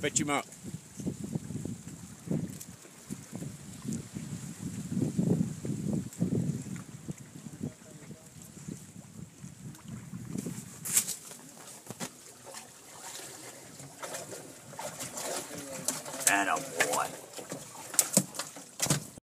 Fetch him up. And a boy.